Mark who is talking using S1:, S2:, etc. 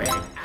S1: Perfect.